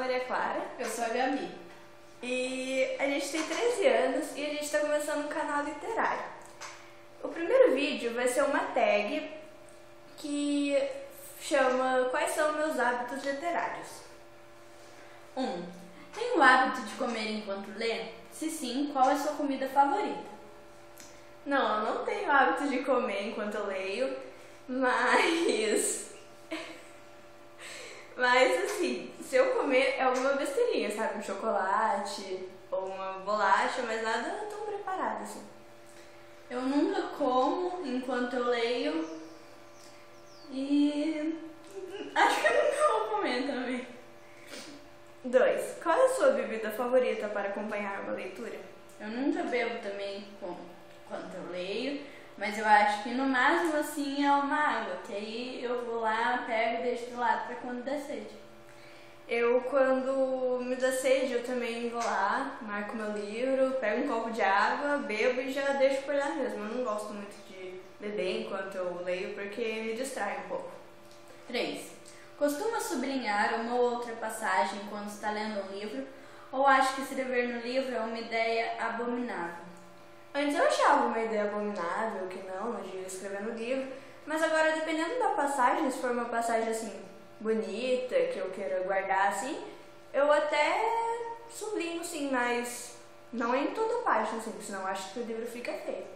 Maria Clara. Eu sou a Gabi. E a gente tem 13 anos e a gente está começando um canal literário. O primeiro vídeo vai ser uma tag que chama Quais são meus hábitos literários? 1. Um, tem o hábito de comer enquanto lê? Se sim, qual é a sua comida favorita? Não, eu não tenho hábito de comer enquanto eu leio, mas. Mas assim, se eu comer é alguma besteirinha, sabe? Um chocolate ou uma bolacha, mas nada tão preparado assim. Eu nunca como enquanto eu leio e acho que eu nunca vou comer também. 2. Qual é a sua bebida favorita para acompanhar uma leitura? Eu nunca bebo também quando eu leio, mas eu acho que no máximo assim é uma água, que aí eu vou lá, pego e deixo do lado para quando der sede. Eu, quando me dá sede, eu também vou lá, marco meu livro, pego um copo de água, bebo e já deixo por lá mesmo. Eu não gosto muito de beber enquanto eu leio porque me distrai um pouco. 3. Costuma sublinhar uma ou outra passagem quando está lendo um livro ou acha que escrever no livro é uma ideia abominável? Antes eu achava uma ideia abominável, que não, não devia escrever no livro, mas agora dependendo da passagem, se for uma passagem assim bonita, que eu queira guardar assim, eu até sublinho sim, mas não em toda página, assim, senão acho que o livro fica feio.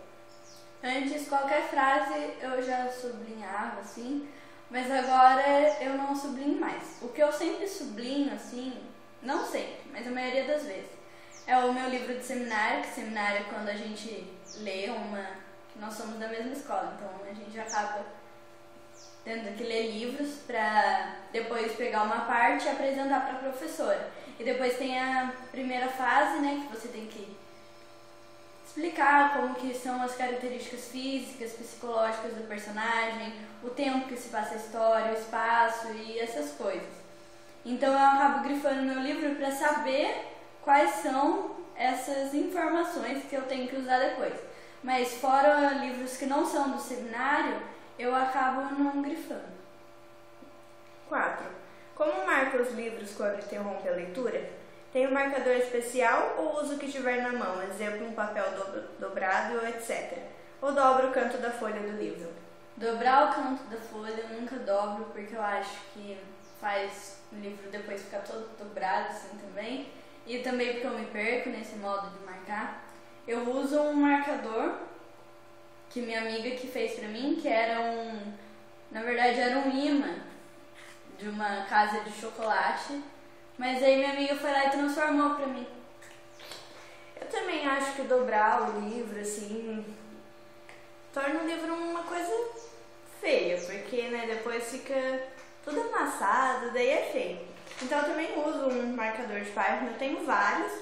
Antes, qualquer frase eu já sublinhava, assim, mas agora eu não sublinho mais. O que eu sempre sublinho, assim, não sempre, mas a maioria das vezes, é o meu livro de seminário, que seminário é quando a gente lê uma. Nós somos da mesma escola, então a gente acaba tendo que ler livros para depois pegar uma parte e apresentar para a professora. E depois tem a primeira fase, né, que você tem que explicar como que são as características físicas, psicológicas do personagem, o tempo que se passa a história, o espaço e essas coisas. Então eu acabo grifando meu livro para saber quais são essas informações que eu tenho que usar depois. Mas fora livros que não são do seminário, eu acabo não grifando. 4. Como marca os livros quando interrompe a leitura? Tem um marcador especial ou uso o que tiver na mão, exemplo, um papel do, dobrado, etc. Ou dobra o canto da folha do livro? Dobrar o canto da folha eu nunca dobro porque eu acho que faz o livro depois ficar todo dobrado assim também. E também porque eu me perco nesse modo de marcar. Eu uso um marcador que minha amiga que fez pra mim, que era um. Na verdade era um imã de uma casa de chocolate. Mas aí minha amiga foi lá e transformou pra mim. Eu também acho que dobrar o livro, assim, torna o livro uma coisa feia, porque né, depois fica tudo amassado, daí é feio. Então eu também uso um marcador de página, eu tenho vários,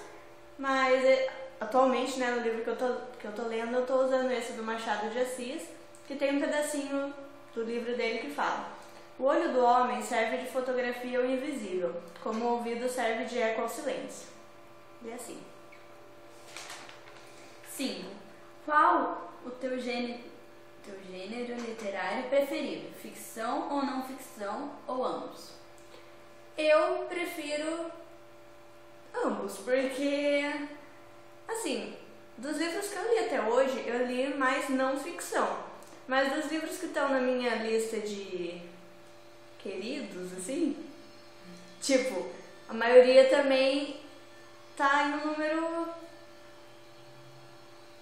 mas é, atualmente, né, no livro que eu tô, que eu tô lendo, eu tô usando esse do Machado de Assis, que tem um pedacinho do livro dele que fala. O olho do homem serve de fotografia ao invisível, como o ouvido serve de eco ao silêncio. E é assim. 5. Qual o teu gênero, teu gênero literário preferido? Ficção ou não ficção, ou ambos? Eu prefiro ambos, porque, assim, dos livros que eu li até hoje, eu li mais não ficção. Mas dos livros que estão na minha lista de queridos, assim, tipo, a maioria também tá em um número.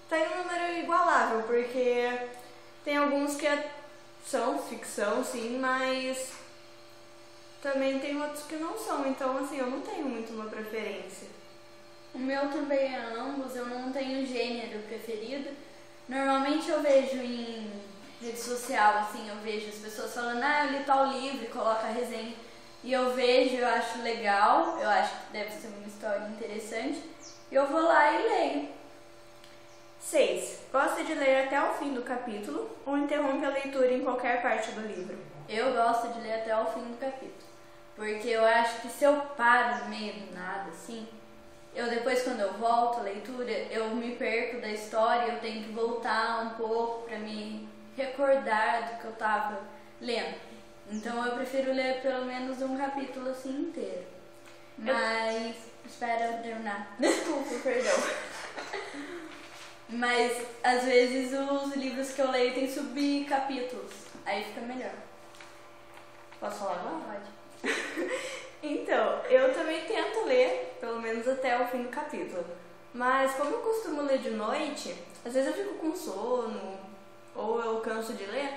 tá em um número igualável, porque tem alguns que são ficção, sim, mas também tem outros que não são, então assim, eu não tenho muito uma preferência. O meu também é ambos, eu não tenho gênero preferido. Normalmente eu vejo em rede social, assim, eu vejo as pessoas falando, ah, eu li tal livro, coloca a resenha. E eu vejo, eu acho legal, eu acho que deve ser uma história interessante. E eu vou lá e leio. 6. Gosta de ler até o fim do capítulo ou interrompe a leitura em qualquer parte do livro? Eu gosto de ler até o fim do capítulo. Porque eu acho que se eu paro no meio do nada, assim, eu depois quando eu volto à leitura, eu me perco da história, eu tenho que voltar um pouco para me recordar do que eu estava lendo. Então eu prefiro ler pelo menos um capítulo assim inteiro. Mas. Espera eu terminar. Desculpa, perdão. Mas às vezes os livros que eu leio têm subcapítulos. Aí fica melhor. Posso falar agora? Pode. Então, eu também tento ler, pelo menos até o fim do capítulo. Mas como eu costumo ler de noite, às vezes eu fico com sono, ou eu canso de ler,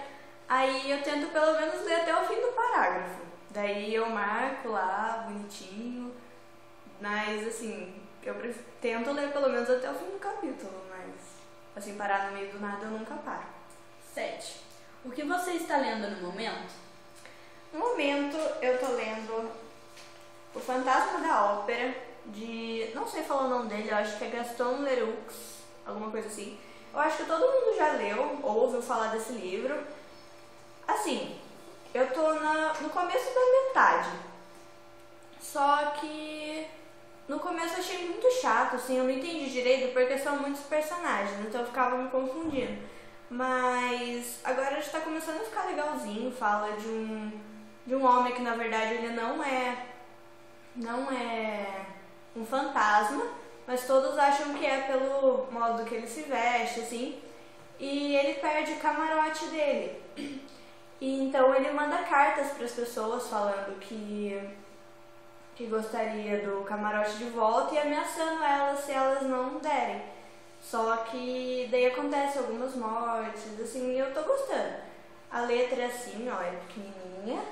aí eu tento pelo menos ler até o fim do parágrafo. Daí eu marco lá, bonitinho. Mas assim, eu tento ler pelo menos até o fim do capítulo, mas assim, parar no meio do nada eu nunca paro. 7. O que você está lendo no momento? No momento eu tô lendo O Fantasma da Ópera, de. não sei falar o nome dele, eu acho que é Gaston Leroux, alguma coisa assim. Eu acho que todo mundo já leu ou ouviu falar desse livro. Assim, eu tô na, no começo da metade. Só que no começo eu achei muito chato, assim, eu não entendi direito porque são muitos personagens, então eu ficava me confundindo. Mas agora já tá começando a ficar legalzinho, fala de um de um homem que na verdade ele não é não é um fantasma, mas todos acham que é pelo modo que ele se veste, assim. E ele perde o camarote dele. E então ele manda cartas para as pessoas falando que que gostaria do camarote de volta e ameaçando elas se elas não derem. Só que daí acontece algumas mortes, assim, e eu tô gostando. A letra é assim, ó, é pequenininha,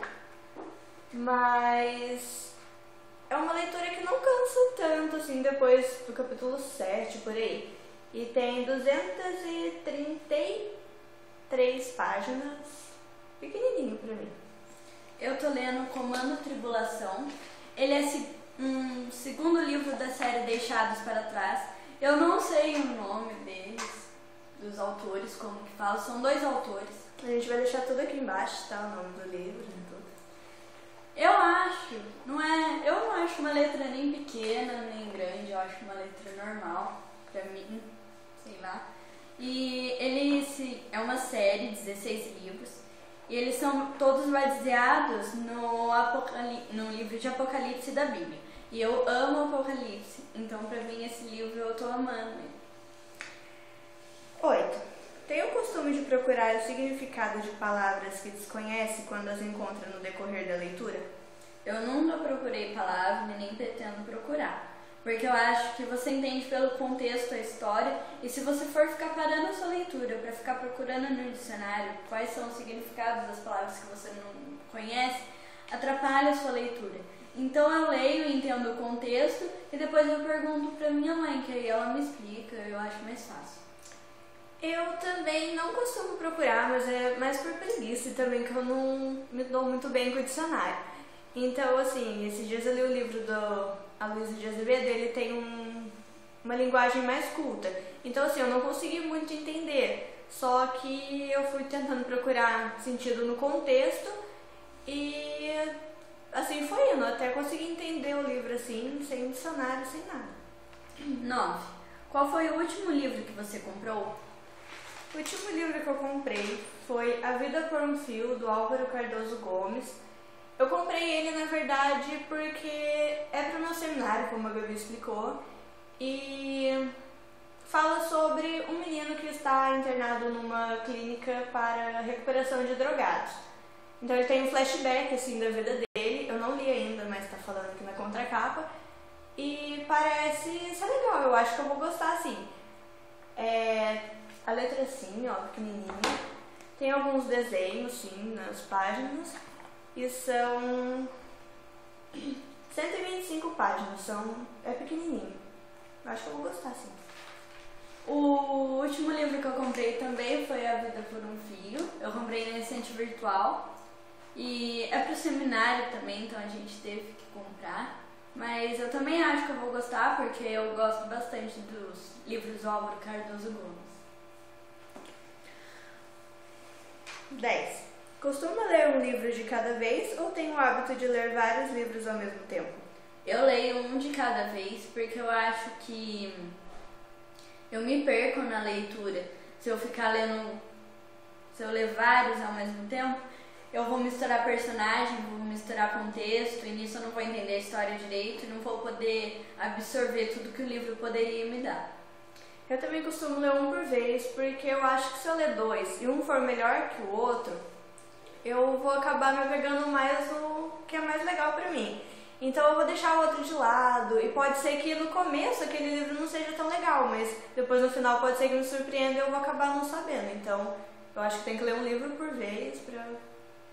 mas é uma leitura que não cansa tanto, assim, depois do capítulo 7, por aí. E tem 233 páginas, pequenininho pra mim. Eu tô lendo Comando Tribulação. Ele é um segundo livro da série Deixados para Trás. Eu não sei o nome deles, dos autores, como que fala. São dois autores. A gente vai deixar tudo aqui embaixo, tá? O nome do livro e tudo. Eu acho, não é, eu não acho uma letra nem pequena nem grande, eu acho uma letra normal pra mim, sei lá. E ele se, é uma série, 16 livros, e eles são todos baseados no, apocali, no livro de Apocalipse da Bíblia. E eu amo Apocalipse, então pra mim esse livro eu tô amando ele. 8. Tem o costume de procurar o significado de palavras que desconhece quando as encontra no decorrer da leitura? Eu nunca procurei palavra e nem pretendo procurar. Porque eu acho que você entende pelo contexto a história e se você for ficar parando a sua leitura para ficar procurando no dicionário quais são os significados das palavras que você não conhece, atrapalha a sua leitura. Então eu leio entendo o contexto e depois eu pergunto para minha mãe, que aí ela me explica, eu acho mais fácil. Eu também não costumo procurar, mas é mais por preguiça também que eu não me dou muito bem com o dicionário. Então, assim, esses dias eu li o livro do Aloysio de Azevedo, ele tem um, uma linguagem mais culta. Então, assim, eu não consegui muito entender. Só que eu fui tentando procurar sentido no contexto e, assim, foi indo. Até consegui entender o livro, assim, sem dicionário, sem nada. 9. Qual foi o último livro que você comprou? O último livro que eu comprei foi A Vida por um Fio, do Álvaro Cardoso Gomes. Eu comprei ele, na verdade, porque é para o meu seminário, como a Gabi explicou, e fala sobre um menino que está internado numa clínica para recuperação de drogados. Então ele tem um flashback assim da vida dele, eu não li ainda, mas está falando aqui na contracapa, e parece ser legal, eu acho que eu vou gostar assim. É, a letra é assim, ó, pequenininha. Tem alguns desenhos, sim, nas páginas. E são 125 páginas, são, é pequenininho. Eu acho que eu vou gostar, sim. O último livro que eu comprei também foi A Vida por um Fio. Eu comprei na Essente Virtual. E é pro seminário também, então a gente teve que comprar. Mas eu também acho que eu vou gostar, porque eu gosto bastante dos livros Álvaro Cardoso Gomes. 10. Costuma ler um livro de cada vez ou tem o hábito de ler vários livros ao mesmo tempo? Eu leio um de cada vez porque eu acho que eu me perco na leitura. Se eu ficar lendo, se eu ler vários ao mesmo tempo, eu vou misturar personagem, vou misturar contexto, e nisso eu não vou entender a história direito e não vou poder absorver tudo que o livro poderia me dar. Eu também costumo ler um por vez, porque eu acho que se eu ler dois e um for melhor que o outro, eu vou acabar me apegando mais no que é mais legal para mim. Então eu vou deixar o outro de lado e pode ser que no começo aquele livro não seja tão legal, mas depois no final pode ser que me surpreenda e eu vou acabar não sabendo. Então eu acho que tem que ler um livro por vez para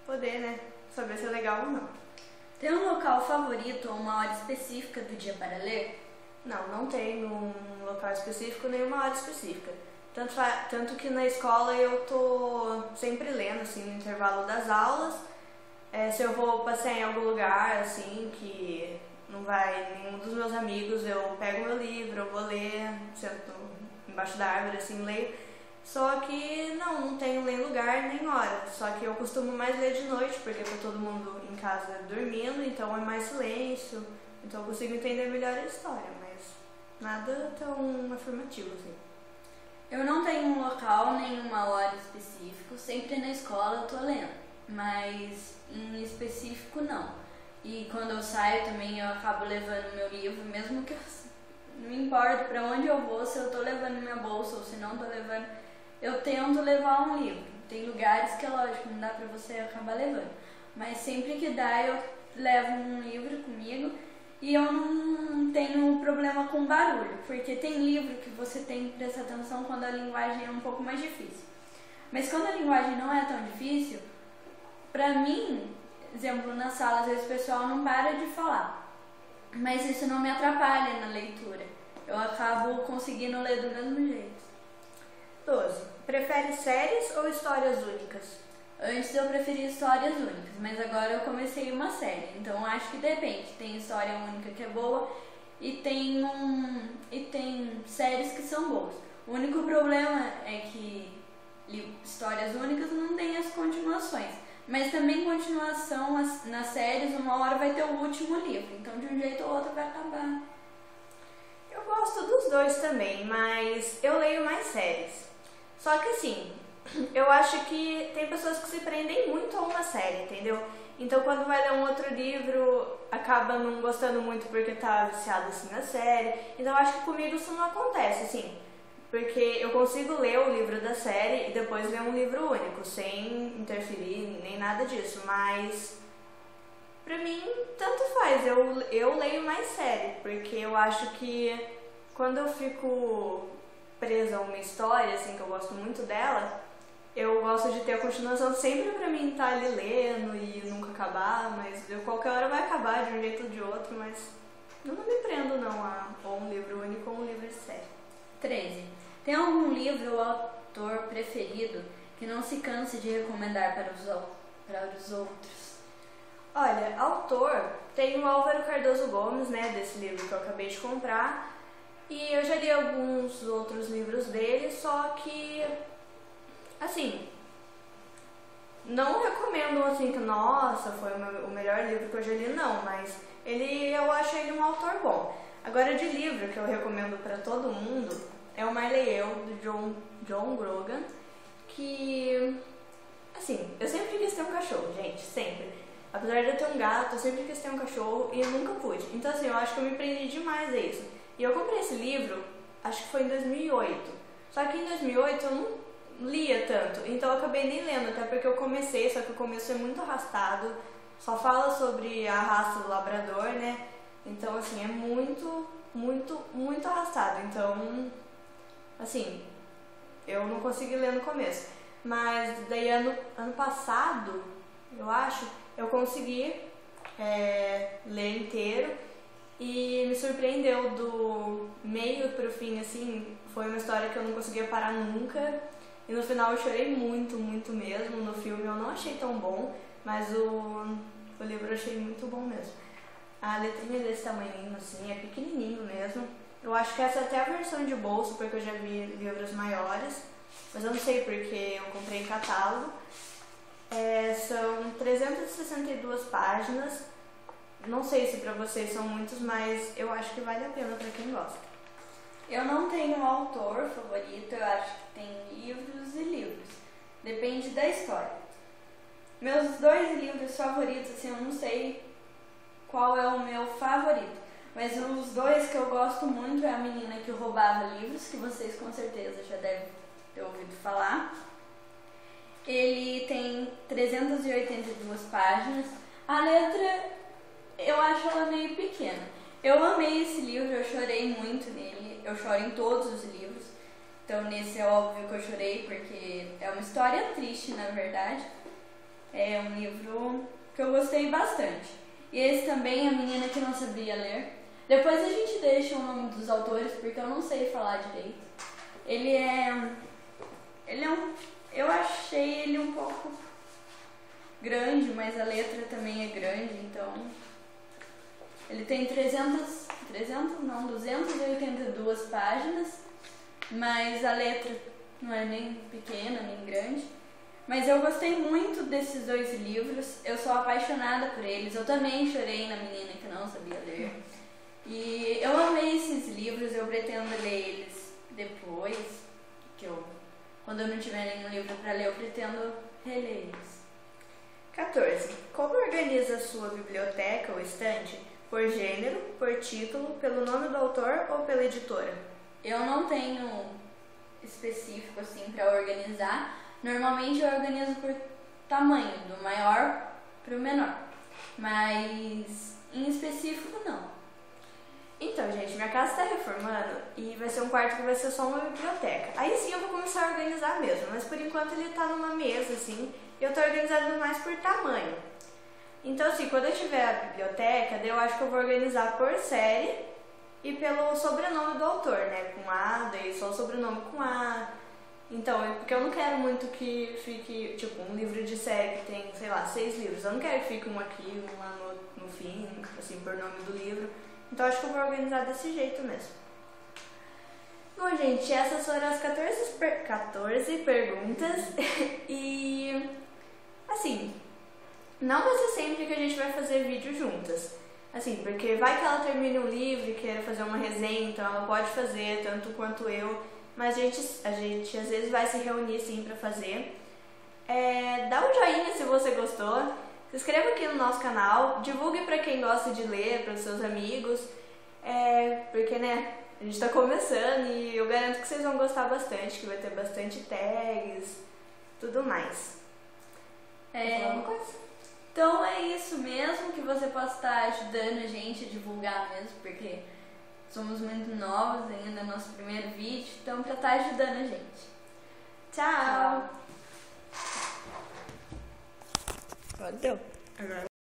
poder, né, saber se é legal ou não. Tem um local favorito ou uma hora específica do dia para ler? Não, não tem um local específico nem uma hora específica. Tanto, tanto que na escola eu tô sempre lendo, assim, no intervalo das aulas é, se eu vou passear em algum lugar, assim, que não vai nenhum dos meus amigos, eu pego meu livro, eu vou ler, sento embaixo da árvore, assim, leio. Só que não, não tenho nem lugar nem hora. Só que eu costumo mais ler de noite, porque tá todo mundo em casa dormindo, então é mais silêncio. Então eu consigo entender melhor a história, nada tão afirmativo assim. Eu não tenho um local nem uma hora específico, sempre na escola eu tô lendo, mas em específico não. E quando eu saio também eu acabo levando meu livro, mesmo que eu não importa para onde eu vou, se eu tô levando minha bolsa ou se não tô levando, eu tento levar um livro. Tem lugares que é lógico, não dá para você acabar levando, mas sempre que dá eu levo um livro comigo e eu não tenho problema com barulho, porque tem livro que você tem que prestar atenção quando a linguagem é um pouco mais difícil. Mas quando a linguagem não é tão difícil, Pra mim, exemplo, na sala, às vezes o pessoal não para de falar. Mas isso não me atrapalha na leitura. Eu acabo conseguindo ler do mesmo jeito. 12. Prefere séries ou histórias únicas? Antes eu preferia histórias únicas, mas agora eu comecei uma série. Então acho que depende. Tem história única que é boa e tem um e tem séries que são boas. O único problema é que histórias únicas não têm as continuações. Mas também continuação nas séries, uma hora vai ter o último livro. Então de um jeito ou outro vai acabar. Eu gosto dos dois também, mas eu leio mais séries. Só que assim, eu acho que tem pessoas que se prendem muito a uma série, entendeu? Então quando vai ler um outro livro, acaba não gostando muito porque tá viciado assim na série. Então eu acho que comigo isso não acontece, assim. Porque eu consigo ler o livro da série e depois ler um livro único, sem interferir nem nada disso, mas pra mim tanto faz, eu, eu leio mais série, porque eu acho que quando eu fico presa a uma história, assim, que eu gosto muito dela, eu gosto de ter a continuação sempre pra mim estar tá ali lendo e nunca acabar, mas eu, qualquer hora vai acabar de um jeito ou de outro, mas eu não me prendo não a ou um livro único ou um livro de série. 13. Tem algum livro ou autor preferido que não se canse de recomendar para os, para os outros? Olha, autor, tem o Álvaro Cardoso Gomes, né, desse livro que eu acabei de comprar, e eu já li alguns outros livros dele, só que, assim, não recomendo assim que, nossa, foi o melhor livro que eu já li, não, mas ele, eu acho ele um autor bom. Agora, de livro que eu recomendo para todo mundo, é o Marley Eu, do John, John Grogan, que, assim, eu sempre quis ter um cachorro, gente, sempre. Apesar de eu ter um gato, eu sempre quis ter um cachorro e eu nunca pude. Então, assim, eu acho que eu me prendi demais a isso. E eu comprei esse livro, acho que foi em 2008. Só que em 2008 eu não lia tanto, então eu acabei nem lendo, até porque eu comecei, só que o começo é muito arrastado, só fala sobre a raça do labrador, né? Então, assim, é muito, muito, muito arrastado. Então, assim, eu não consegui ler no começo. Mas daí ano, ano passado, eu acho, eu consegui é, ler inteiro e me surpreendeu do meio pro fim, assim, foi uma história que eu não conseguia parar nunca. E no final eu chorei muito, muito mesmo. No filme eu não achei tão bom, mas o, o livro eu achei muito bom mesmo. A letrinha desse tamanho, assim, é pequenininho mesmo. Eu acho que essa é até a versão de bolso, porque eu já vi livros maiores, mas eu não sei porque eu comprei em catálogo. É, são 362 páginas. Não sei se para vocês são muitos, mas eu acho que vale a pena para quem gosta. Eu não tenho um autor favorito, eu acho que tem livros e livros. Depende da história. Meus dois livros favoritos, assim, eu não sei qual é o meu favorito. Mas os dois que eu gosto muito é A Menina que Roubava Livros, que vocês com certeza já devem ter ouvido falar. Ele tem 382 páginas. A letra, eu acho ela meio pequena. Eu amei esse livro, eu chorei muito nele. Eu choro em todos os livros. Então, nesse é óbvio que eu chorei, porque é uma história triste, na verdade. É um livro que eu gostei bastante. E esse também, A Menina que Não Sabia Ler. Depois a gente deixa o nome dos autores, porque eu não sei falar direito. Ele é. Ele é um. Eu achei ele um pouco grande, mas a letra também é grande, então. Ele tem 300. 300? Não, 282 páginas, mas a letra não é nem pequena nem grande. Mas eu gostei muito desses dois livros, eu sou apaixonada por eles. Eu também chorei na menina que não sabia ler. E eu amei esses livros, eu pretendo ler eles depois, que eu, quando eu não tiver nenhum livro para ler, eu pretendo reler eles. 14. Como organiza a sua biblioteca ou estante? Por gênero, por título, pelo nome do autor ou pela editora? Eu não tenho específico assim para organizar. Normalmente eu organizo por tamanho, do maior para o menor. Mas em específico não. Então, gente, minha casa está reformando e vai ser um quarto que vai ser só uma biblioteca. Aí sim eu vou começar a organizar mesmo, mas por enquanto ele está numa mesa, assim, e eu estou organizando mais por tamanho. Então, assim, quando eu tiver a biblioteca, daí eu acho que eu vou organizar por série e pelo sobrenome do autor, né? Com A, daí só o sobrenome com A. Então, porque eu não quero muito que fique, tipo, um livro de série que tem, sei lá, seis livros. Eu não quero que fique um aqui, um lá no, no fim, assim, por nome do livro. Então acho que eu vou organizar desse jeito mesmo. Bom, gente, essas foram as 14, per 14 perguntas. e assim, não vai ser sempre que a gente vai fazer vídeo juntas. Assim, porque vai que ela termine um livro e queira fazer uma resenha, então ela pode fazer, tanto quanto eu. Mas a gente, a gente às vezes vai se reunir sim pra fazer. É, dá um joinha se você gostou. Se inscreva aqui no nosso canal, divulgue para quem gosta de ler, para os seus amigos, é, porque né, a gente está começando e eu garanto que vocês vão gostar bastante, que vai ter bastante tags, tudo mais. É, então é isso mesmo, que você possa estar ajudando a gente a divulgar mesmo, porque somos muito novos ainda no nosso primeiro vídeo, então para estar ajudando a gente. Tchau! Tchau. Deu. Agora